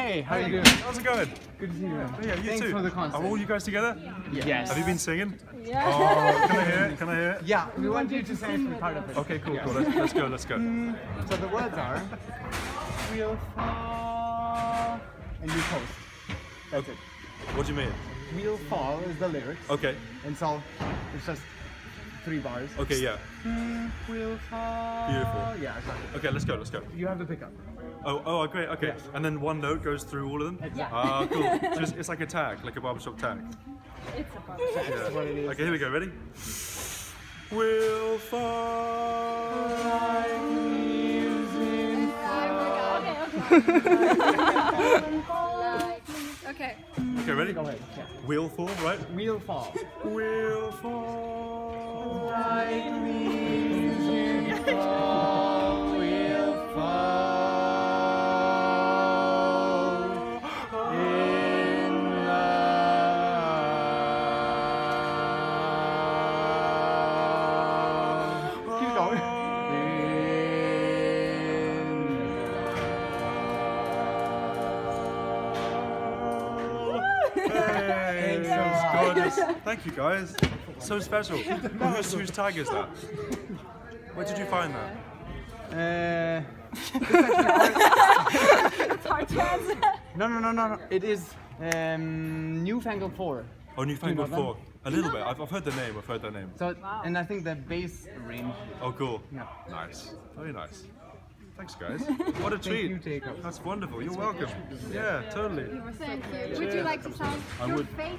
Hey, how are you doing? How's it going? Good to see you. man. Yeah, you Thanks too. for the concert. Are all you guys together? Yes. Have you been singing? Yeah. Oh, can I hear it? Can I hear it? Yeah, we want you to sing some part of it. Okay, cool, cool. Let's, let's go, let's go. Mm, so the words are we'll fall and you post. That's it. What do you mean? We'll fall is the lyrics. Okay, And so it's just three bars. okay, yeah. Mm, we'll fall. Beautiful. Yeah, exactly. Okay, let's go, let's go. You have to pick up. Oh, oh, great, okay. Yeah. And then one note goes through all of them? Exactly. Ah, cool. So it's, it's like a tag, like a barbershop tag. It's a problem. That's what it is. Okay, here we go, ready? We'll fall like leaves Okay. Okay, ready? Go ahead. Yeah. We'll fall, right? We'll fall. We'll fall Hey, Thanks that's so gorgeous. Thank you guys. So special. whose, whose tag is that? Where did you find that? Uh, It's hard no, no, no, no, no. It is um, Newfangled 4. Oh, Newfangled know 4. A little bit. I've, I've heard the name. I've heard the name. So, and I think the bass range. Oh, cool. Yeah. Nice. Very nice. Thanks, guys. What a treat. you, Jacob. That's wonderful. You're welcome. Yeah, totally. Thank you. Would you like to sign I your would. face?